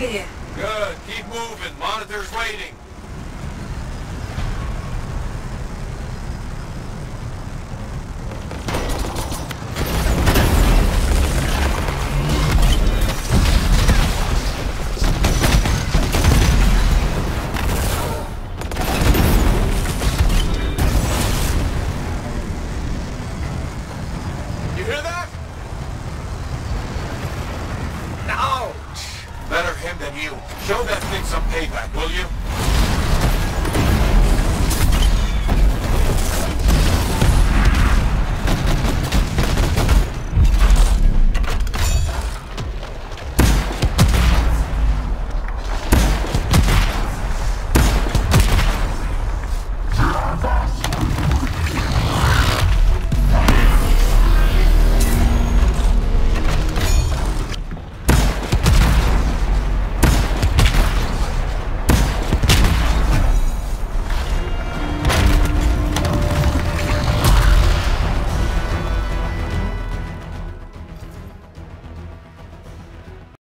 Good. Keep moving. Monitor's waiting. Show that thing some payback, will you?